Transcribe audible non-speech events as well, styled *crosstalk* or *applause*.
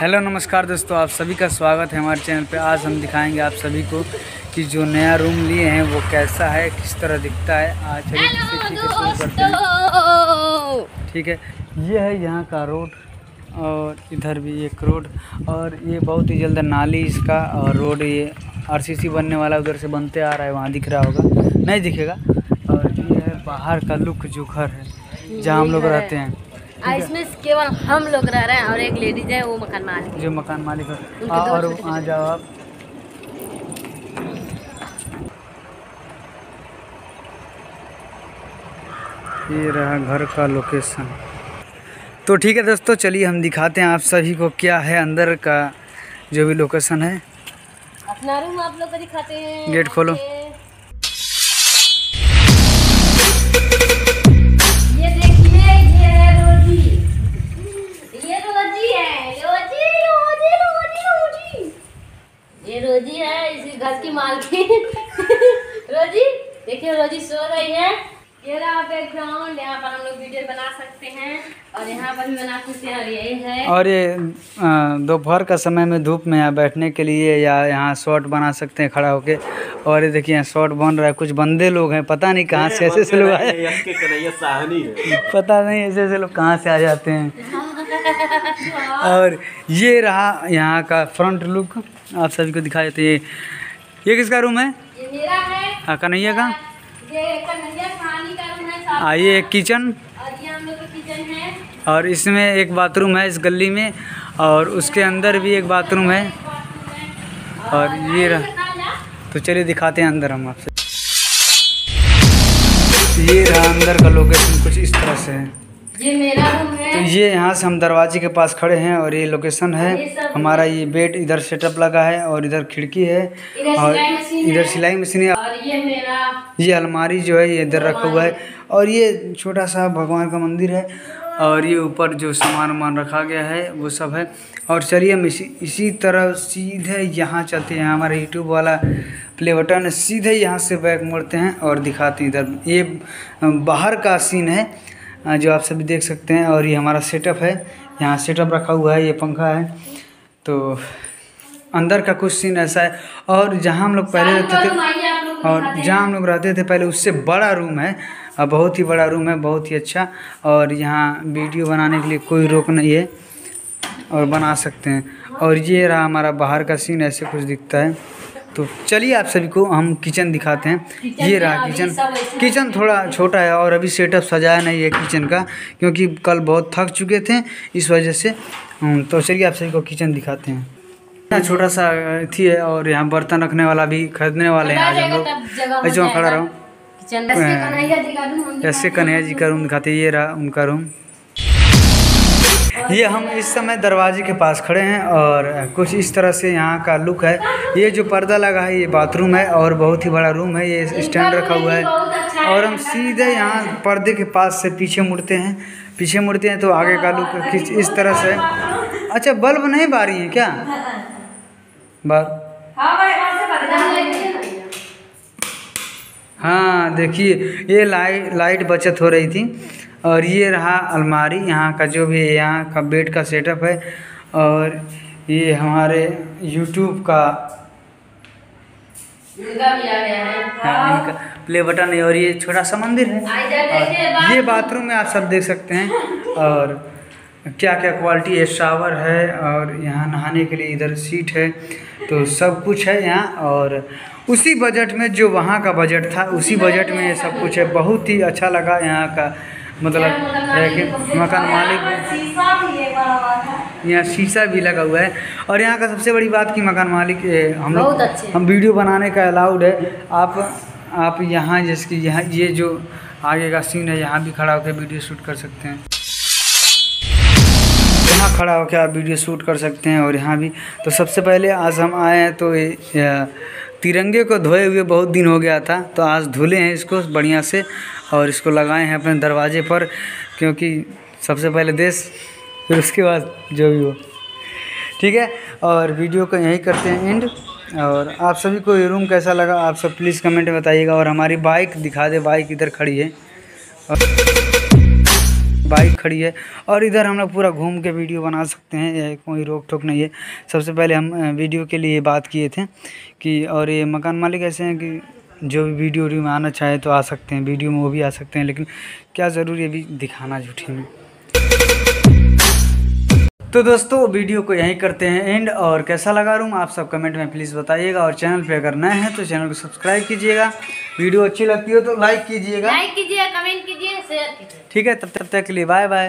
Hello नमस्कार दोस्तों आप सभी का स्वागत है हमारे चैनल पे। आज हम दिखाएँगे आप सभी को कि जो नया रूम लिए हैं वो कैसा है किस तरह दिखता है। आज चलिए ठीक है ये है यहाँ का रोड और इधर भी एक रोड और ये बहुत ही जल्द नाली इसका और रोड ये आरसीसी बनने वाला उधर से बनते आ रहा है वहाँ दिख रहा होगा। नहीं दिखेगा और ये है बाहर का लुक जो घर है जहाँ हम लोग रहते हैं। इसमें केवल हम लोग रह रहे हैं और एक लेडीज़ है वो मकान मालिक जो मकान मालिक है। और आ जाओ आप। ये रहा घर का लोकेशन तो ठीक है दोस्तों चलिए हम दिखाते हैं आप सभी को क्या है अंदर का जो भी लोकेशन है। अपना रूम आप लोग को दिखाते हैं। गेट खोलो। घर की मालकिन रोजी देखिए रोजी सो रही है। ये रहा बैकग्राउंड यहाँ पर हम लोग वीडियो बना सकते हैं। और यहाँ पर भी बना सकते हैं और ये है। और ये दोपहर का समय में धूप में यहाँ बैठने के लिए या यहाँ शॉर्ट बना सकते हैं खड़ा होके। और ये देखिए यहाँ शॉर्ट बन रहा है कुछ बंदे लोग हैं पता नहीं कहाँ से ऐसे ऐसे लोग आए। है पता नहीं ऐसे ऐसे लोग कहाँ से आ जाते हैं। *laughs* और ये रहा यहाँ का फ्रंट लुक आप सभी को दिखा देते हैं ये किसका रूम है? ये मेरा है। हाँ कन्हैया का? ये कन्हैया कहानी का रूम है ये एक किचन है। और इसमें एक बाथरूम है इस गली में और उसके अंदर भी एक बाथरूम है। और ये रहा। तो चलिए दिखाते हैं अंदर हम आपसे। ये रहा अंदर का लोकेशन कुछ इस तरह से है। ये मेरा रूम है। तो ये यहाँ से हम दरवाजे के पास खड़े हैं और ये लोकेशन है। हमारा ये बेड इधर सेटअप लगा है और इधर खिड़की है। और इधर सिलाई मशीन है। और ये मेरा ये अलमारी जो है ये इधर रखा हुआ है। और ये छोटा सा भगवान का मंदिर है। और ये ऊपर जो सामान वामान रखा गया है वो सब है। और चलिए हम इसी इसी तरह सीधे यहाँ चलते हैं। हमारा यूट्यूब वाला प्ले बटन है। सीधे यहाँ से बैक मोड़ते हैं और दिखाते हैं इधर। ये बाहर का सीन है। जो आप सभी देख सकते हैं और ये हमारा सेटअप है। यहाँ सेटअप रखा हुआ है ये पंखा है। तो अंदर का कुछ सीन ऐसा है। और जहाँ हम लोग पहले रहते थे और जहाँ हम लोग रहते थे पहले उससे बड़ा रूम है। और बहुत ही बड़ा रूम है बहुत ही अच्छा। और यहाँ वीडियो बनाने के लिए कोई रोक नहीं है और बना सकते हैं। और ये रहा हमारा बाहर का सीन ऐसे कुछ दिखता है। तो चलिए आप सभी को हम किचन दिखाते हैं। ये रहा किचन। किचन थोड़ा छोटा है और अभी सेटअप सजाया नहीं है किचन का क्योंकि कल बहुत थक चुके थे इस वजह से तो चलिए आप सभी को किचन दिखाते हैं। यहाँ छोटा सा थी है और यहाँ बर्तन रखने वाला भी खरीदने वाले हैं आज हम लोग। ऐसे खड़ा रहा। हूँ ऐसे कन्हैया जी का रूम दिखाते ये रहा उनका रूम। ये हम इस समय दरवाजे के पास खड़े हैं और कुछ इस तरह से यहाँ का लुक है। ये जो पर्दा लगा है, ये बाथरूम है और बहुत ही बड़ा रूम है। ये स्टैंड रखा हुआ है और हम सीधे यहाँ पर्दे के पास से पीछे मुड़ते हैं। पीछे मुड़ते हैं तो आगे का लुक किस इस तरह से। अच्छा बल्ब नहीं बारी है क्या? बार हाँ देखिए, ये लाइट लाइट बचत हो रही थी। और ये रहा अलमारी यहाँ का जो भी यहाँ का बेड का सेटअप है और ये हमारे यूट्यूब का आ गया है। हाँ, प्ले बटन है और ये छोटा सा मंदिर है। और ये बाथरूम में आप सब देख सकते हैं। और क्या क्या क्वालिटी है शावर है और यहाँ नहाने के लिए इधर सीट है तो सब कुछ है यहाँ। और उसी बजट में जो वहाँ का बजट था उसी बजट में ये सब कुछ है। बहुत ही अच्छा लगा यहाँ का मतलब है कि मकान मालिक। यहाँ शीशा भी लगा हुआ है। और यहाँ का सबसे बड़ी बात कि मकान मालिक हम लोग। हम वीडियो बनाने का अलाउड है। आप आप यहाँ जैसे कि यहाँ ये जो आगे का सीन है यहाँ भी खड़ा होकर वीडियो शूट कर सकते हैं। यहाँ खड़ा होकर आप वीडियो शूट कर सकते हैं और यहाँ भी। तो सबसे पहले आज हम आए हैं तो तिरंगे को धोए हुए बहुत दिन हो गया था तो आज धुले हैं इसको बढ़िया से और इसको लगाए हैं अपने दरवाजे पर, क्योंकि सबसे पहले देश, फिर उसके बाद जो भी हो। ठीक है, और वीडियो को यहीं करते हैं एंड और आप सभी को ये रूम कैसा लगा, आप सब प्लीज़ कमेंट में बताइएगा, और हमारी बाइक दिखा दे बाइक इधर खड़ी है। और बाइक खड़ी है और इधर हम लोग पूरा घूम के वीडियो बना सकते हैं। कोई रोक टोक नहीं है। सबसे पहले हम वीडियो के लिए बात किए थे कि, और ये मकान मालिक ऐसे हैं कि जो भी वीडियो वीडियो में आना चाहे तो आ सकते हैं, वीडियो में वो भी आ सकते हैं, लेकिन क्या ज़रूरी है अभी दिखाना झूठी में? तो दोस्तों, वीडियो को यहीं करते हैं एंड, और कैसा लगा रूम आप सब कमेंट में प्लीज़ बताइएगा, और चैनल पे अगर नए हैं तो चैनल को सब्सक्राइब कीजिएगा। वीडियो अच्छी लगती हो तो लाइक कीजिएगा। लाइक कीजिए कमेंट कीजिए शेयर कीजिए। ठीक है तब तक के लिए बाय बाय